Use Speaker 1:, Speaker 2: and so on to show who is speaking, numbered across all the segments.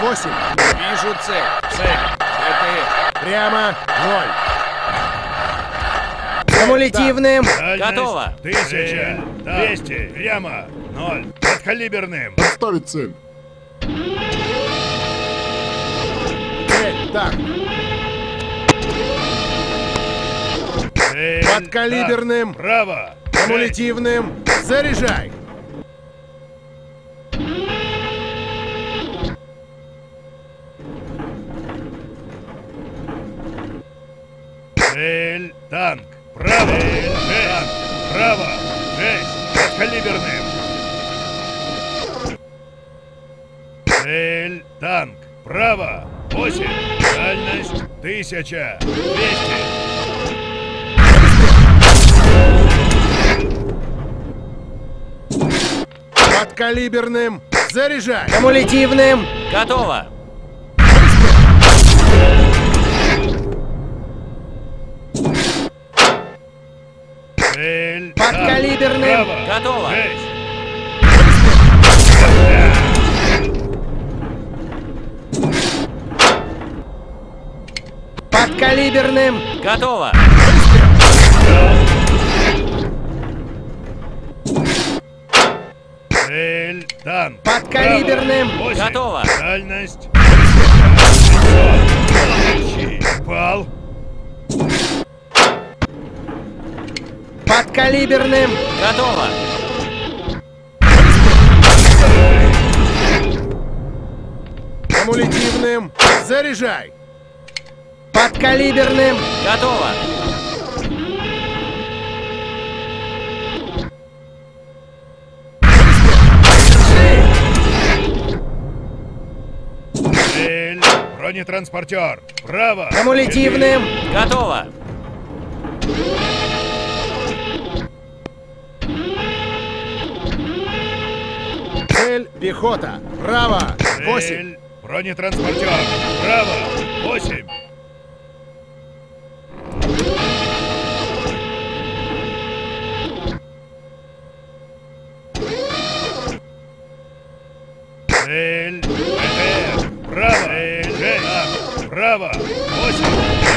Speaker 1: Восемь.
Speaker 2: Вижу цель. Цель. Это
Speaker 1: Прямо. Ноль.
Speaker 3: Кумулятивным.
Speaker 4: Дальность
Speaker 2: Готово.
Speaker 4: Тысяча. Двести. Прямо. Ноль. Подкалиберным.
Speaker 5: Отставить цель.
Speaker 1: Цель. Так.
Speaker 4: Цель.
Speaker 1: Подкалиберным.
Speaker 4: Так. Право.
Speaker 1: Кумулятивным. Заряжай.
Speaker 4: Цель. Танк. Право. Цель. Танк. Право. Шесть. Подкалиберным. Цель. Танк. Право. Восемь. Дальность. Тысяча. Двести.
Speaker 1: Подкалиберным. Заряжай.
Speaker 3: Кумулятивным.
Speaker 2: Готово.
Speaker 4: Цель.
Speaker 3: Подкалиберным.
Speaker 4: Право.
Speaker 2: Готово.
Speaker 3: Подкалиберным.
Speaker 2: Готово.
Speaker 4: Цель. Танк.
Speaker 3: Подкалиберным.
Speaker 2: Готово.
Speaker 4: Дальность. Следующий. Пал.
Speaker 3: Подкалиберным.
Speaker 2: Готово.
Speaker 1: Кумулятивным. Заряжай.
Speaker 3: Подкалиберным.
Speaker 2: Готово.
Speaker 4: Цель. Бронетранспортер. Право.
Speaker 3: Кумулятивным.
Speaker 2: Готово.
Speaker 1: Пехота. Право. Восемь.
Speaker 4: Бронетранспортер. Право. Восемь. Цель. БТР. Право. Цель. Право. Восемь.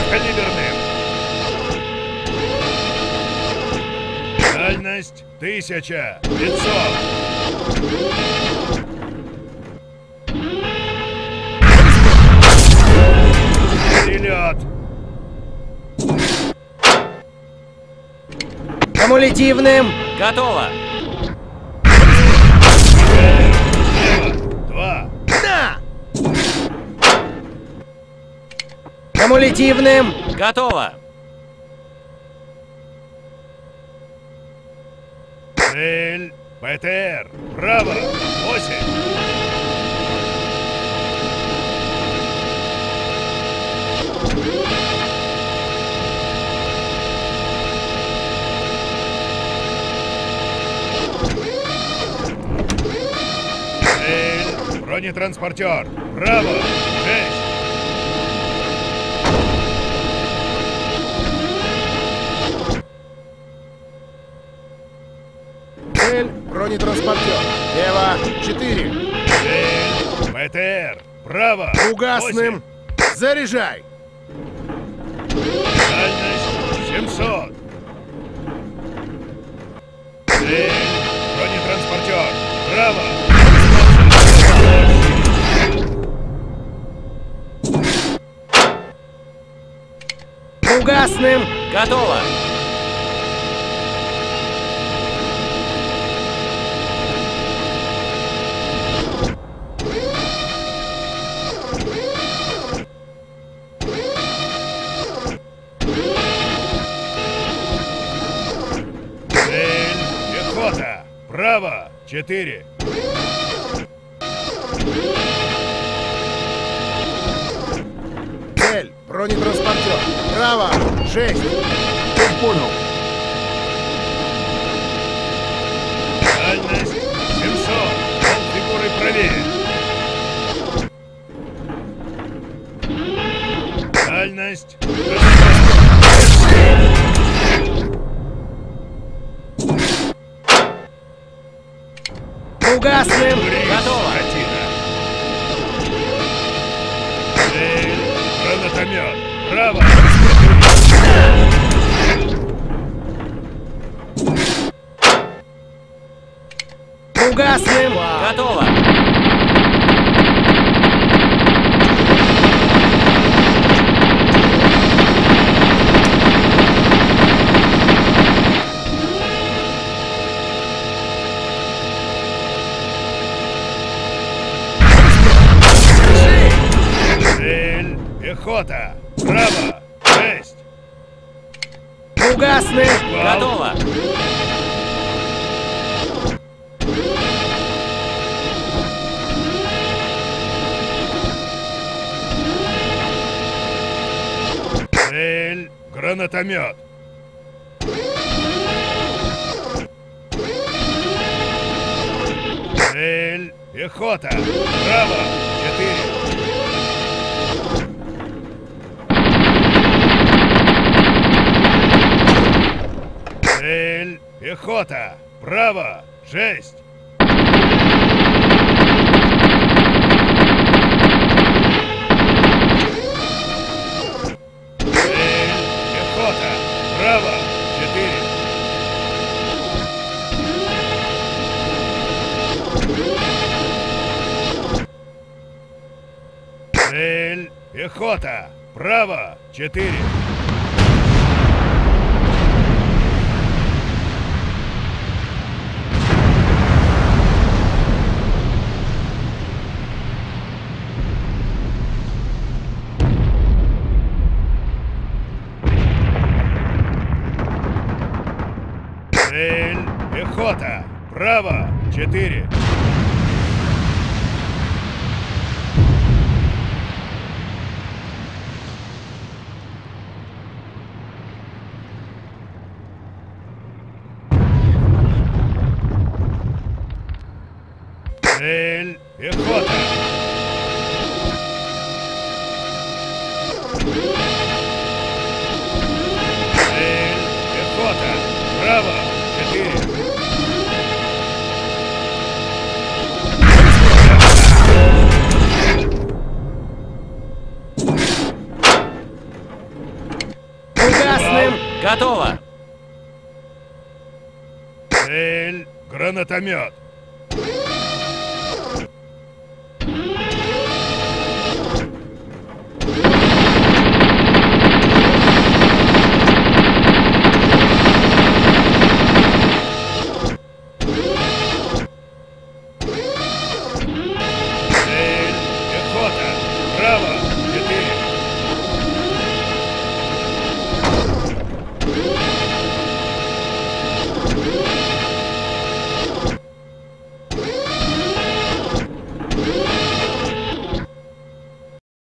Speaker 4: Калиберным. Дальность. Тысяча. Пятьсот. Перелет.
Speaker 3: Кумулятивным.
Speaker 2: Готово.
Speaker 4: Два.
Speaker 1: На!
Speaker 3: Кумулятивным.
Speaker 2: Готово.
Speaker 4: Цель. БТР! Право! 8! Бронетранспортер! Браво!
Speaker 1: 6! Бронетранспортер. Лево. Четыре.
Speaker 4: Цель. БТР. Право.
Speaker 1: Угасным. Заряжай.
Speaker 4: Дальность 700. Цель. Бронетранспортер. Право.
Speaker 3: Угасным.
Speaker 2: Готово.
Speaker 4: 4.
Speaker 1: Цель. Бронетранспортер. Право. Шесть.
Speaker 5: Я понял.
Speaker 4: Дальность 700. Пол фигуры правее. Дальность.
Speaker 3: фугасным.
Speaker 2: Готово.
Speaker 4: Гранатомет. Право.
Speaker 3: Фугасным.
Speaker 2: Готово.
Speaker 4: Пехота. Право. Шесть.
Speaker 3: Фугасным!
Speaker 2: Готово.
Speaker 4: Цель. Гранатомет. Цель. Пехота. Право. Четыре. Цель. Пехота. Право. Шесть. Пехота. Право. Четыре. Цель. Пехота. Право. Четыре. Цель. Пехота. Право. Четыре. Цель. Пехота. Цель. Пехота. Право. Четыре.
Speaker 2: Готово.
Speaker 4: Цель. Гранатомет. Цель. Пехота. Право.